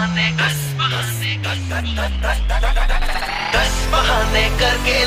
बहाने दस बहाने दस बहाने करके